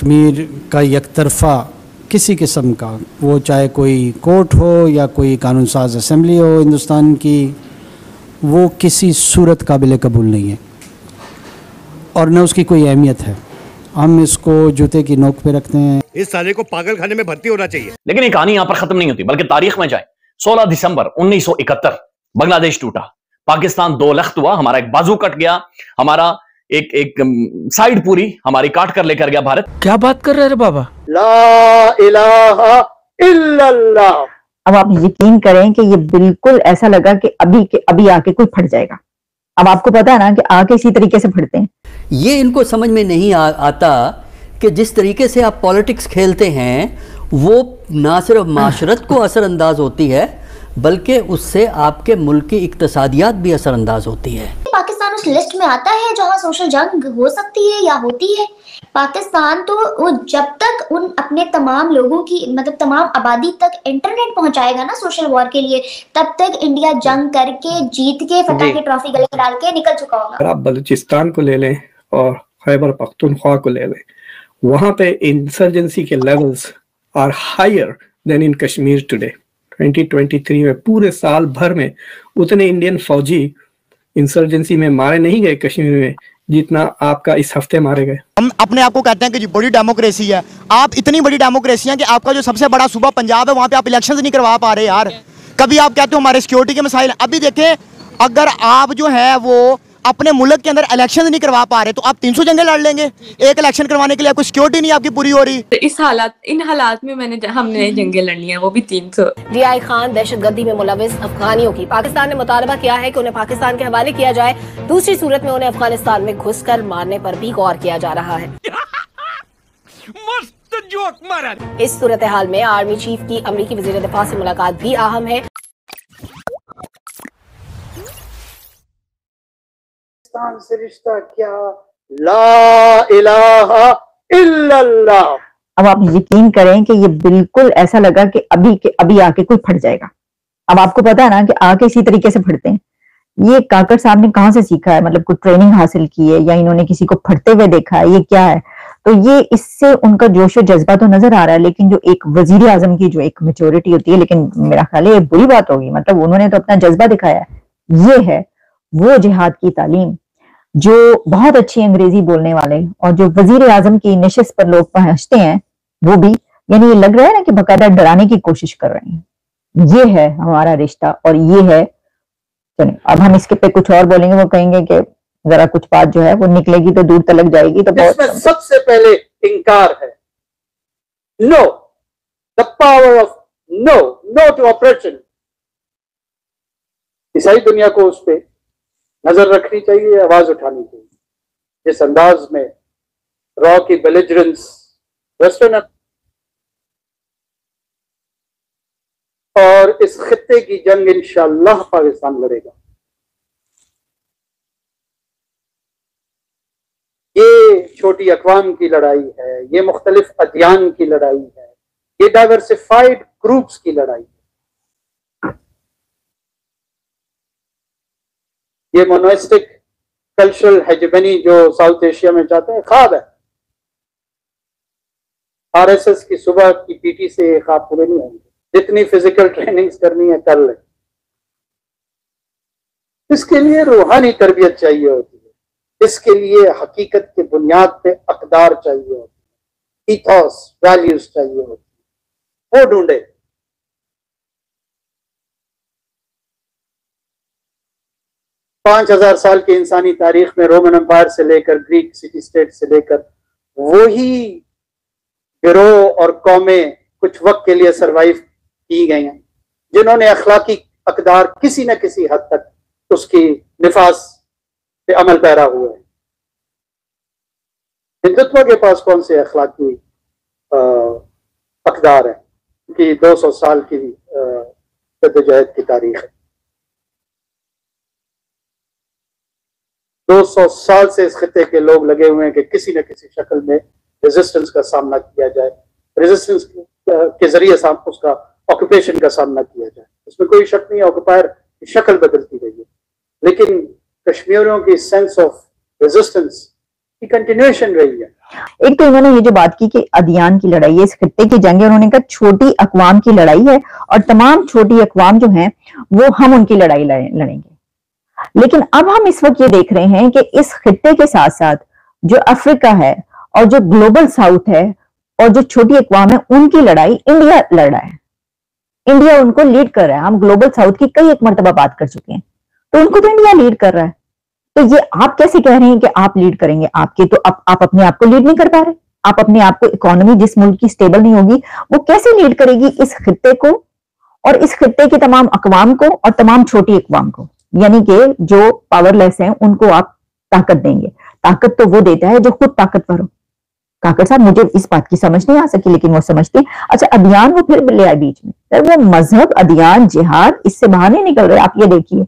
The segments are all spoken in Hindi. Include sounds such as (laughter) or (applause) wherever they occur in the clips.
कश्मीर का एक तरफा किसी किस्म का वो चाहे कोई कोर्ट हो या कोई कानून साज असम्बली हो हिंदुस्तान की वो किसी सूरत काबिल कबूल नहीं है। और न उसकी कोई अहमियत है। हम इसको जूते की नोक पे रखते हैं। इस साले को पागल खाने में भर्ती होना चाहिए। लेकिन ये कहानी यहाँ पर खत्म नहीं होती बल्कि तारीख में जाए। 16 दिसंबर 1971 बांग्लादेश टूटा। पाकिस्तान दो लख्त हुआ हमारा एक बाजू कट गया हमारा एक एक साइड पूरी हमारी काट कर लेकर गया भारत। क्या बात कर रहे हैं बाबा? ला इलाहा इल्लल्लाह। अब आप यकीन करें कि ये बिल्कुल ऐसा लगा कि अभी के अभी आके कोई फट जाएगा। अब आपको पता है ना कि आके इसी तरीके से फटते हैं। ये इनको समझ में नहीं आ, आता कि जिस तरीके से आप पॉलिटिक्स खेलते हैं वो ना सिर्फ़ माशरत को असरअंदाज होती है बल्कि उससे आपके मुल्क की इकतसादियात भी असरअंदाज होती है। पाकिस्तान उस लिस्ट में आता है जहाँ सोशल जंग हो सकती है या होती है। पाकिस्तान तो वो जब तक उन अपने तमाम लोगों की मतलब तमाम आबादी तक इंटरनेट पहुंचाएगा ना सोशल वॉर के लिए तब तक इंडिया जंग करके जीत के फतेह के ट्रॉफी गले डाल के निकल चुका होगा। आप बलूचिस्तान को ले लें और खैबर पख्तूनख्वा को ले लें वहाँ पे इंसर्जेंसी के levels are higher than in Kashmir today 2023 में पूरे साल भर में उतने इंडियन फौजी इंसर्जेंसी में मारे नहीं गए कश्मीर में, जितना आपका इस हफ़्ते मारे गए। हम अपने आप को कहते हैं कि बड़ी डेमोक्रेसी है। आप इतनी बड़ी डेमोक्रेसी है कि आपका जो सबसे बड़ा सूबा पंजाब है, वहाँ पे आप इलेक्शन नहीं करवा पा रहे यार। कभी आप कहते हो हमारे सिक्योरिटी के मसाइल, अभी देखें, अगर आप जो है वो अपने मुल्क के अंदर इलेक्शन नहीं करवा पा रहे तो आप 300 जंगे लड़ लेंगे। एक इलेक्शन करवाने के लिए आपको सिक्योरिटी नहीं आपकी पूरी हो रही। तो इस हालात इन हालात में मैंने हमने जंगे लड़नी है वो भी 300 रियाई खान दहशत गर्दी में मुलविस अफगानियों की। पाकिस्तान ने मुतालबा किया है कि उन्हें पाकिस्तान के हवाले किया जाए। दूसरी सूरत में उन्हें अफ़गानिस्तान में घुस कर मारने पर भी गौर किया जा रहा है। मस्त जोक मारा इस सूरत हाल में आर्मी चीफ की अमरीकी वज़ीर दिफा ऐसी मुलाकात भी अहम है। पाकिस्तान से रिश्ता क्या? ला इलाहा इल्लल्लाह। अब आप यकीन करें कि ये बिल्कुल ऐसा लगा कि अभी के, अभी आके कोई फट जाएगा। अब आपको पता है ना कि आके इसी तरीके से फटते हैं। ये काकर साहब ने कहाँ से सीखा है? मतलब कोई ट्रेनिंग हासिल की है या इन्होंने किसी को फटते हुए देखा है? ये क्या है? तो ये इससे उनका जोश और जज्बा तो नज़र आ रहा है, लेकिन जो एक वज़ीर आज़म की जो एक मेच्योरिटी होती है, लेकिन मेरा ख्याल है ये बुरी बात होगी मतलब उन्होंने तो अपना जज्बा दिखाया है। ये है वो जिहाद की तालीम। जो बहुत अच्छी अंग्रेज़ी बोलने वाले और जो वज़ीर आज़म की नशस्त पर लोग पहुँचते हैं, वो भी, यानी ये लग रहा है ना कि बकायदा डराने की कोशिश कर रहे हैं। ये है हमारा रिश्ता और ये है, चलिए, अब हम इसके पे कुछ और बोलेंगे, वो कहेंगे कि जरा कुछ बात जो है वो निकलेगी तो दूर तलक जाएगी तो बहुत सबसे पहले इंकार है। No the power of no no to operation ईसाई दुनिया को उस पर नज़र रखनी चाहिए, आवाज़ उठानी चाहिए। जिस अंदाज में रॉ की बेलिजरेंस वेस्टर्न और इस खत्ते की जंग इंशाल्लाह पाकिस्तान लड़ेगा। ये छोटी अकवाम की लड़ाई है, ये मुख्तलिफ़ अध्ययन की लड़ाई है, ये डाइवर्सिफाइड ग्रुप्स की लड़ाई है। ये मोनोस्टिक कल्चरल हेजबनी जो साउथ एशिया में चाहते हैं खाब है। आरएसएस की सुबह की पीटी से ये खाब पूरे नहीं होंगे। जितनी फ़िज़िकल ट्रेनिंग्स करनी है, कर ले। इसके लिए रूहानी तरबियत चाहिए होती है। इसके लिए हकीकत के बुनियाद पे अकदार चाहिए होती है। इथॉस वैल्यूज़ चाहिए होती है। वो ढूंढे। पाँच हज़ार साल की इंसानी तारीख में रोमन अंपायर से लेकर ग्रीक सिटी स्टेट से लेकर वही गिरोह और कौमें कुछ वक्त के लिए सरवाइव की गई हैं, जिन्होंने अखलाकी अकदार किसी न किसी हद तक उसकी निफास पे अमल पैरा हुए हैं। हिंदुत्व के पास कौन से अखलाकी अकदार है? कि 200 साल की जदोजहद की तारीख है। 200 साल से इस खत्े के लोग लगे हुए हैं कि किसी न किसी शक्ल में रेजिस्टेंस का सामना किया जाए। रेजिस्टेंस के ज़रिए उसका ऑक्यूपेशन का सामना किया जाए। उसमें कोई शक नहीं ऑक्यूपायर की शक्ल बदलती रही है। लेकिन कश्मीरियों की सेंस ऑफ़ रेजिस्टेंस की कंटिन्यूएशन रही है। एक तो इन्होंने ये जो बात की कि अदियान की लड़ाई है, इस खत्ते की जंग है, उन्होंने कहा छोटी अकवाम की लड़ाई है और तमाम छोटी अकवाम जो हैं, वो हम उनकी लड़ाई लड़ेंगे। लेकिन अब हम इस वक्त ये देख रहे हैं कि इस खत्ते के साथ साथ जो अफ्रीका है और जो ग्लोबल साउथ है और जो छोटी अकवाम है उनकी लड़ाई इंडिया लड़ रहा है। इंडिया उनको लीड कर रहा है। हम ग्लोबल साउथ की कई एक मरतबा बात कर चुके हैं। तो उनको तो इंडिया लीड कर रहा है। तो ये आप कैसे कह रहे हैं कि आप लीड करेंगे आपके? तो आप, आप अपने आप को लीड नहीं कर पा रहे। आप अपने आप को इकोनॉमी जिस मुल्क की स्टेबल नहीं होगी वो कैसे लीड करेगी इस खत्ते को और इस खत्ते की तमाम अकवाम को और तमाम छोटी अकवाम को? यानी कि जो पावरलेस हैं, उनको आप ताकत देंगे। ताकत तो वो देता है जो खुद ताकतवर हो। काकर साहब, मुझे इस बात की समझ नहीं आ सकी, लेकिन वो समझते अच्छा अभियान वो फिर ले आए बीच में। वो मज़हब, अभियान, जिहाद, इससे बाहर नहीं निकल रहे। आप ये देखिए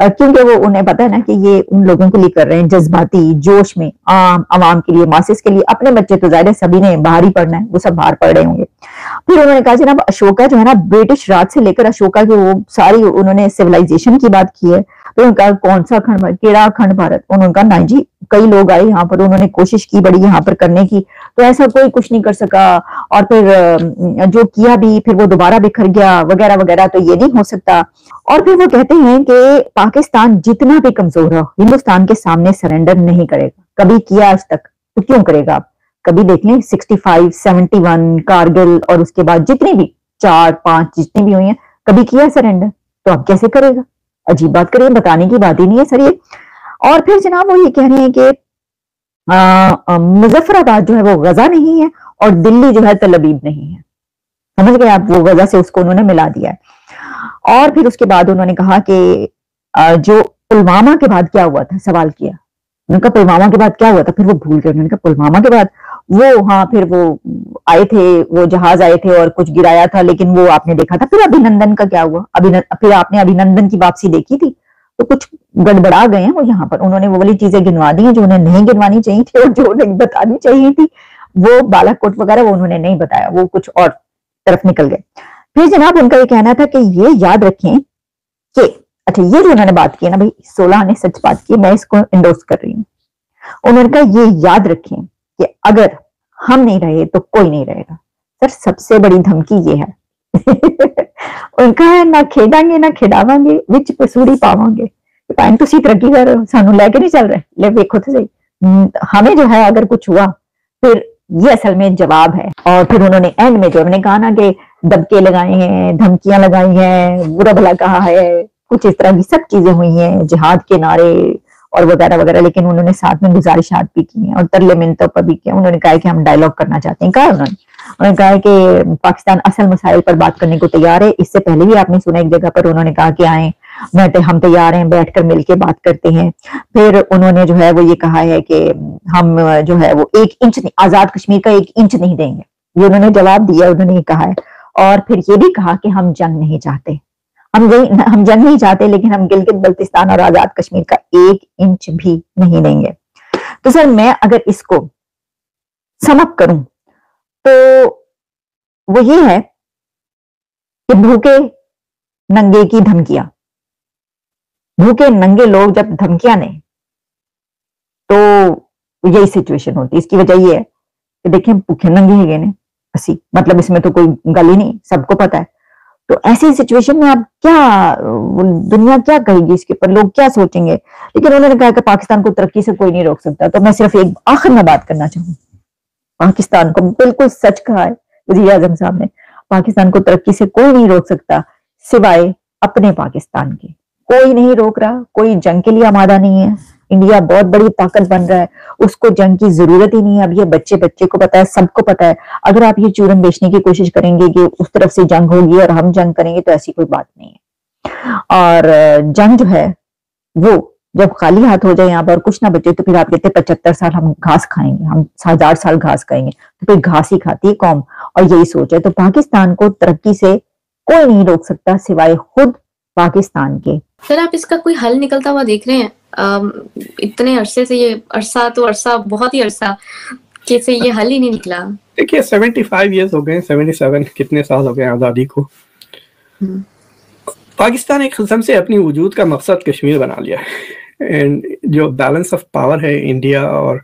क्योंकि वो उन्हें पता है ना कि ये उन लोगों के लिए कर रहे हैं जज्बाती, जोश में, आम, आवाम के लिए, मासिस के लिए। अपने बच्चे तो ज़ाहिर सभी ने बाहर ही पढ़ना है, वो सब बाहर पढ़ रहे होंगे। फिर उन्होंने कहा, जनाब, अशोका जो है ना, ब्रिटिश राज से लेकर अशोका की वो सारी उन्होंने सिविलाइजेशन की बात की है। तो उनका कौन सा खंड भारत? केड़ा खंड भारत? उन्होंने कहा ना जी, कई लोग आए यहाँ पर, उन्होंने कोशिश की बड़ी यहाँ पर करने की। तो ऐसा कोई कुछ नहीं कर सका। और फिर जो किया भी, फिर वो दोबारा बिखर गया, वगैरह वगैरह तो ये नहीं हो सकता। और फिर वो कहते हैं कि पाकिस्तान जितना भी कमज़ोर हो हिंदुस्तान के सामने सरेंडर नहीं करेगा। कभी किया आज तक तो क्यों करेगा आप? कभी देख लें sixty five seventy one Kargil और उसके बाद जितनी भी, चार, पाँच जितनी भी हुई हैं, कभी किया सरेंडर तो अब कैसे करेगा? अजीब बात करिए, बताने की बात ही नहीं है सर ये। और फिर जनाब वो ये कह रहे हैं कि मुजफ्फराबाद जो है वो गजा नहीं है और दिल्ली जो है तलबीब नहीं है। समझ गए आप? वो गजा से उसको उन्होंने मिला दिया है। और फिर उसके बाद उन्होंने कहा कि जो पुलवामा के बाद क्या हुआ था? सवाल किया। उन्होंने कहा पुलवामा के बाद क्या हुआ था? फिर वो भूल गए, उन्होंने कहा, पुलवामा के बाद। वो हाँ फिर वो आए थे, वो जहाज़ आए थे और कुछ गिराया था, लेकिन वो आपने देखा था। फिर अभिनंदन का क्या हुआ? अभिनंदन फिर आपने अभिनंदन की वापसी देखी थी? तो कुछ गड़बड़ा गए हैं वो यहाँ पर। उन्होंने वो वाली चीज़ें गिनवा दी हैं जो उन्हें नहीं गिनवानी चाहिए थी और जो उन्हें बतानी चाहिए थी। वो बालाकोट वगैरह वो उन्होंने नहीं बताया। वो कुछ और तरफ़ निकल गए। फिर जनाब उनका ये कहना था कि ये याद रखें कि अच्छा ये जो उन्होंने बात की ना भाई, सोलह ने सच बात की मैं इसको इंडोर्स कर रही हूँ। उन्होंने कहा, ये याद रखें कि अगर हम नहीं रहे तो कोई नहीं रहेगा। सर सबसे बड़ी धमकी ये है। (laughs) उनका है ना खेडांगे ना खिडावांगे विच पसूड़ी पावांगे। पाइन तुसी तरक्की कर सानू लेके नहीं चल रहे। ले देखो तो सही। हम्म, हमें जो है अगर कुछ हुआ फिर ये असल में जवाब है। और फिर उन्होंने एंड में जो उन्होंने कहा ना कि दबके लगाए हैं धमकियाँ लगाई हैं बुरा भला कहा है कुछ इस तरह की सब चीज़ें हुई हैं जिहाद के नारे और वगैरह वगैरह, लेकिन उन्होंने साथ में गुजारिशात भी की हैं और तरले मिनतों पर भी किया उन्होंने कहा कि हम डायलॉग करना चाहते हैं। कहा उन्होंने? उन्होंने कहा कि पाकिस्तान असल मसाइल पर बात करने को तैयार है। इससे पहले भी आपने सुना एक जगह पर उन्होंने कहा कि आए मैं हम तैयार हैं, बैठकर मिलकर बात करते हैं। फिर उन्होंने जो है वो ये कहा है कि हम जो है वो एक इंच आज़ाद कश्मीर का एक इंच नहीं देंगे। ये उन्होंने जवाब दिया, उन्होंने ये कहा है। और फिर ये भी कहा कि हम जंग नहीं चाहते। हम यही, हम जंग नहीं चाहते, लेकिन हम गिलगित बल्तिस्तान और आज़ाद कश्मीर का एक इंच भी नहीं लेंगे तो सर, मैं अगर इसको समप करूँ तो वो ये है कि भूखे नंगे की धमकियाँ। भूखे नंगे लोग जब धमकियाँ ने तो यही सिचुएशन होती है। इसकी वजह ये है कि देखिए, भूखे नंगे है ने असी मतलब इसमें तो कोई गल ही नहीं, सबको पता है। तो ऐसी सिचुएशन में आप क्या दुनिया क्या कहेगी इसके ऊपर? लोग क्या सोचेंगे? लेकिन उन्होंने कहा कि पाकिस्तान को तरक्की से कोई नहीं रोक सकता। तो मैं सिर्फ़ एक आखिर में बात करना चाहूँ पाकिस्तान को बिल्कुल सच कहा है वजी आज़म साहब ने। पाकिस्तान को तरक्की से कोई नहीं रोक सकता सिवाय अपने पाकिस्तान के। कोई नहीं रोक रहा, कोई जंग के लिए आमादा नहीं है। इंडिया बहुत बड़ी ताकत बन रहा है। उसको जंग की ज़रूरत ही नहीं है। अब ये बच्चे बच्चे को पता है, सबको पता है। अगर आप ये चूरन बेचने की कोशिश करेंगे कि उस तरफ़ से जंग होगी और हम जंग करेंगे तो ऐसी कोई बात नहीं है। और जंग जो है, वो जब खाली हाथ हो जाए यहाँ पर कुछ ना बचे तो फिर आप कहते पचहत्तर साल हम घास खाएँगे, हम हज़ार साल घास खाएँगे। तो फिर घास ही खाती है कौम। और यही सोच है। तो पाकिस्तान को तरक्की से कोई नहीं रोक सकता सिवाय खुद पाकिस्तान के। सर आप इसका कोई हल निकलता हुआ देख रहे हैं? इतने अरसे से ये अरसा तो अरसा बहुत ही अरसा कैसे ये हल ही नहीं निकला। देखिए सेवेंटी फाइव ईयर्स हो गए सेवेंटी सेवन कितने साल हो गए आज़ादी को। हम्म। पाकिस्तान एक किस्म से अपनी वजूद का मकसद कश्मीर बना लिया है। एंड जो बैलेंस ऑफ़ पावर है इंडिया और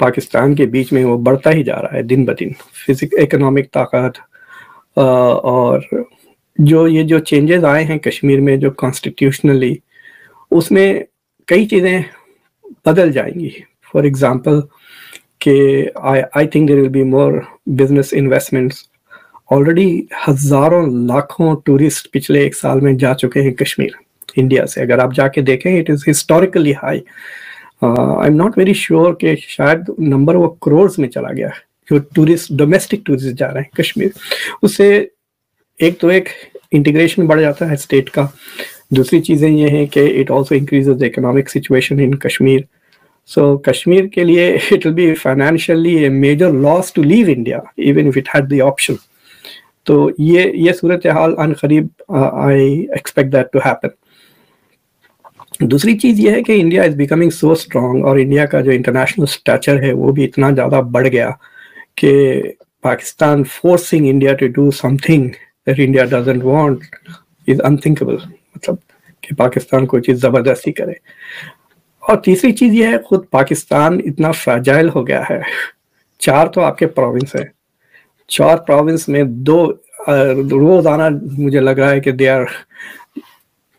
पाकिस्तान के बीच में वो बढ़ता ही जा रहा है दिन ब दिन। फिजिक इकोनॉमिक ताकत और जो ये जो चेंजेस आए हैं कश्मीर में जो कॉन्स्टिट्यूशनली उसमें कई चीज़ें बदल जाएँगी। फॉर एग्जांपल कि I I think there will be more business investments already हज़ारों लाखों टूरिस्ट पिछले एक साल में जा चुके हैं कश्मीर इंडिया से। अगर आप जाके देखें it is historically high I am not very sure कि शायद नंबर वो करोड़ में चला गया है। जो टूरिस्ट डोमेस्टिक टूरिस्ट जा रहे हैं कश्मीर, उससे एक तो एक इंटीग्रेशन बढ़ जाता है स्टेट का। दूसरी चीज़ें ये हैं कि it also increase the economic situation in Kashmir so Kashmir के लिए it will be financially a major loss to leave India even if it had the option तो ये ये सूरत हाल अन करीब I expect that to happen दूसरी चीज़ ये है कि India is becoming so strong और इंडिया का जो इंटरनेशनल स्टैचर है, वो भी इतना ज़्यादा बढ़ गया कि Pakistan forcing India to do something that India doesn't want is unthinkable मतलब कि पाकिस्तान कोई चीज़ ज़बरदस्ती करे। और तीसरी चीज़ ये है, खुद पाकिस्तान इतना फ्रैजाइल हो गया है। चार तो आपके प्रोविंस है। चार प्रोविंस में दो रोज़ाना मुझे लग रहा है कि दे आर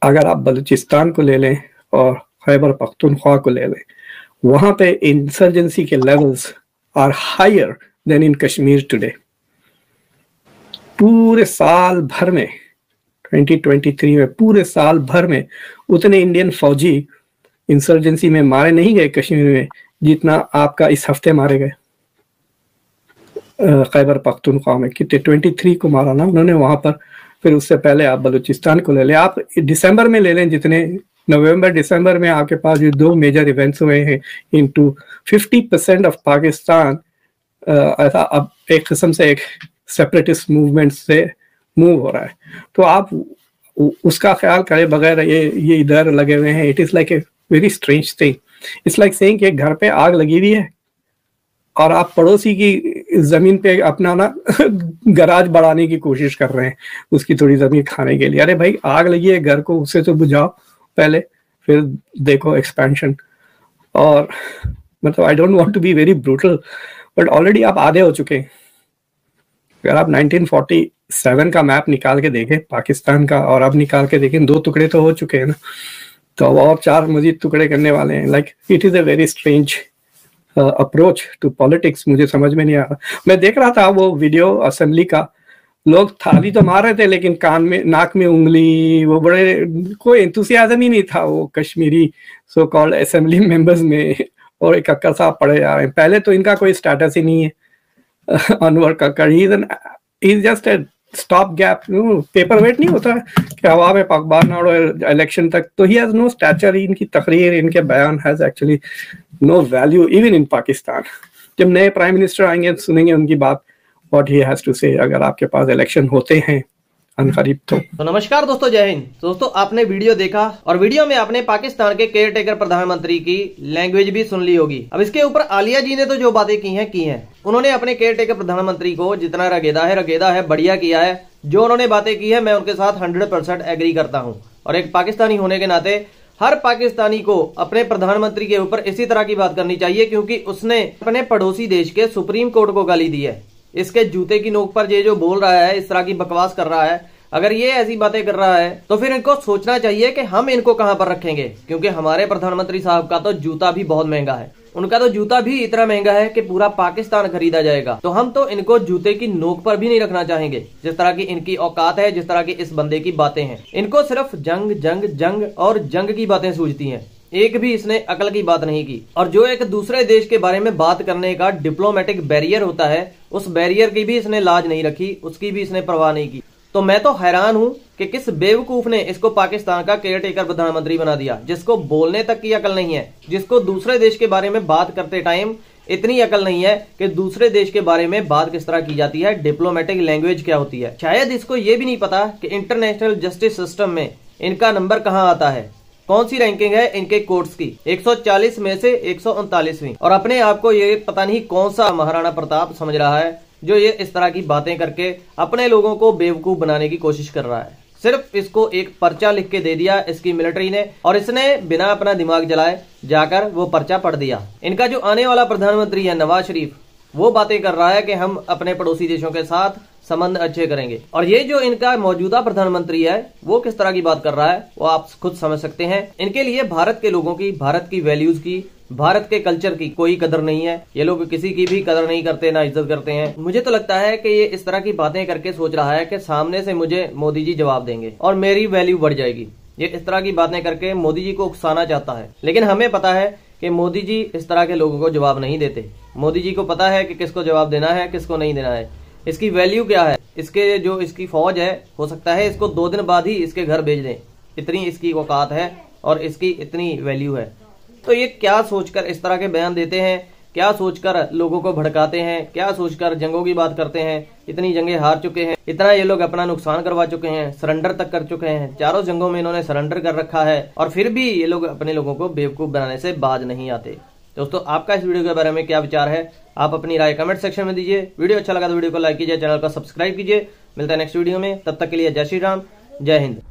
अगर आप बलूचिस्तान को ले लें और खैबर पख्तूनख्वा को ले लें, वहाँ पे इंसर्जेंसी के levels are higher than in Kashmir today पूरे साल भर में 2023 में, पूरे साल भर में उतने इंडियन फौजी इंसर्जेंसी में मारे नहीं गए कश्मीर में, जितना आपका इस हफ़्ते मारे गए। खैबर पख्तूनख्वा में कितने 23 को मारा ना उन्होंने वहाँ पर, फिर उससे पहले आप बलूचिस्तान को ले लें। आप दिसंबर में ले लें, जितने नवंबर, दिसंबर में आपके पास जो दो मेजर इवेंट्स हुए हैं in two fifty percent of Pakistan ऐसा अब एक किस्म से एक सेपरेटिस्ट मूवमेंट से मूव हो रहा है। तो आप उसका ख्याल करे, बगैर ये ये इधर लगे हुए हैं it is like a very strange thing it's like saying कि घर पे आग लगी हुई है, और आप पड़ोसी की ज़मीन पे अपना ना (laughs) गराज बढ़ाने की कोशिश कर रहे हैं, उसकी थोड़ी ज़मीन खाने के लिए। अरे भाई, आग लगी है घर को उससे तो बुझाओ पहले, फिर देखो एक्सपेंशन और मतलब I don't want to be very brutal but already आप आधे हो चुके हैं। अगर आप 1947 का मैप निकाल के देखें, पाकिस्तान का, और अब निकाल के देखें, दो टुकड़े तो हो चुके हैं ना। तो अब और चार मजीद टुकड़े करने वाले हैं। Like it is a very strange approach to politics मुझे समझ में नहीं आ रहा। मैं देख रहा था वो वीडियो असेंबली का। लोग थाली तो मार रहे थे, लेकिन कान में, नाक में उंगली, वो बड़े, कोई इंतुसियाजम ही नहीं था वो Kashmiri so called assembly members में। और एक अक्कर साहब पढ़े जा रहे हैं। पहले तो इनका कोई स्टेटस ही नहीं है। (laughs) Anwar Kakkar he is just a stop gap paper weight नहीं होता कि हवा में अखबार ना उड़ो इलेक्शन तक। तो ही हैज़ नो स्टैचर इनकी तकरीर, इनके बयान has actually no value even in Pakistan. जब नए प्राइम मिनिस्टर आएँगे, सुनेंगे उनकी बात वॉट ही हैज़ टू से अगर आपके पास इलेक्शन होते हैं तो। तो नमस्कार दोस्तों, जय हिंद। दोस्तों, आपने वीडियो देखा और वीडियो में आपने पाकिस्तान के केयर टेकर प्रधानमंत्री की लैंग्वेज भी सुन ली होगी। अब इसके ऊपर आलिया जी ने तो जो बातें की हैं की हैं। उन्होंने अपने केयर टेकर प्रधानमंत्री को जितना रगेदा है रगेदा है, बढ़िया किया है। जो उन्होंने बातें की है, मैं उनके साथ हंड्रेड परसेंट एग्री करता हूँ। और एक पाकिस्तानी होने के नाते, हर पाकिस्तानी को अपने प्रधानमंत्री के ऊपर इसी तरह की बात करनी चाहिए, क्योंकि उसने अपने पड़ोसी देश के सुप्रीम कोर्ट को गाली दी है। इसके जूते की नोक पर ये जो बोल रहा है, इस तरह की बकवास कर रहा है, अगर ये ऐसी बातें कर रहा है तो फिर इनको सोचना चाहिए कि हम इनको कहाँ पर रखेंगे? क्योंकि हमारे प्रधानमंत्री साहब का तो जूता भी बहुत महँगा है। उनका तो जूता भी इतना महँगा है कि पूरा पाकिस्तान खरीदा जाएगा। तो हम तो इनको जूते की नोक पर भी नहीं रखना चाहेंगे। जिस तरह की इनकी औकात है, जिस तरह की इस बंदे की बातें हैं। इनको सिर्फ़ जंग जंग जंग और जंग की बातें सूझती हैं। एक भी इसने अकल की बात नहीं की। और जो एक दूसरे देश के बारे में बात करने का डिप्लोमेटिक बैरियर होता है, उस बैरियर की भी इसने लाज नहीं रखी, उसकी भी इसने परवाह नहीं की। तो मैं तो हैरान हूँ कि किस बेवकूफ़ ने इसको पाकिस्तान का केयर टेकर प्रधानमंत्री बना दिया, जिसको बोलने तक की अकल नहीं है, जिसको दूसरे देश के बारे में बात करते टाइम इतनी अकल नहीं है कि दूसरे देश के बारे में बात किस तरह की जाती है डिप्लोमेटिक लैंग्वेज क्या होती है। शायद इसको ये भी नहीं पता कि इंटरनेशनल जस्टिस सिस्टम में इनका नंबर कहाँ आता है। कौन सी रैंकिंग है इनके कोर्ट्स की? 140 में से एक और अपने आप को ये पता नहीं कौन सा महाराणा प्रताप समझ रहा है, जो ये इस तरह की बातें करके अपने लोगों को बेवकूफ़ बनाने की कोशिश कर रहा है। सिर्फ़ इसको एक पर्चा लिख के दे दिया इसकी मिलिट्री ने, और इसने बिना अपना दिमाग जलाए जाकर वो पर्चा पढ़ दिया। इनका जो आने वाला प्रधानमंत्री है नवाज़ शरीफ, वो बातें कर रहा है कि हम अपने पड़ोसी देशों के साथ संबंध अच्छे करेंगे। और ये जो इनका मौजूदा प्रधानमंत्री है, वो किस तरह की बात कर रहा है, वो आप खुद समझ सकते हैं। इनके लिए भारत के लोगों की, भारत की वैल्यूज़ की, भारत के कल्चर की कोई कदर नहीं है। ये लोग किसी की भी कदर नहीं करते, ना इज़्ज़त करते हैं। मुझे तो लगता है कि ये इस तरह की बातें करके सोच रहा है कि सामने से मुझे मोदी जी जवाब देंगे और मेरी वैल्यू बढ़ जाएगी। ये इस तरह की बातें करके मोदी जी को उकसाना चाहता है। लेकिन हमें पता है कि मोदी जी इस तरह के लोगों को जवाब नहीं देते। मोदी जी को पता है कि किसको जवाब देना है, किसको नहीं देना है। इसकी वैल्यू क्या है? इसके जो इसकी फौज है, हो सकता है इसको दो दिन बाद ही इसके घर भेज दें। इतनी इसकी औकात है और इसकी इतनी वैल्यू है। तो ये क्या सोचकर इस तरह के बयान देते हैं? क्या सोचकर लोगों को भड़काते हैं? क्या सोचकर जंगों की बात करते हैं? इतनी जंगें हार चुके हैं। इतना ये लोग अपना नुकसान करवा चुके हैं सरेंडर तक कर चुके हैं। चारों जंगों में इन्होंने सरेंडर कर रखा है और फिर भी ये लोग अपने लोगों को बेवकूफ़ बनाने से बाज नहीं आते। दोस्तों, आपका इस वीडियो के बारे में क्या विचार है? आप अपनी राय कमेंट सेक्शन में दीजिए। वीडियो अच्छा लगा तो वीडियो को लाइक कीजिए, चैनल को सब्सक्राइब कीजिए। मिलता है नेक्स्ट वीडियो में। तब तक के लिए जय श्री राम, जय हिंद।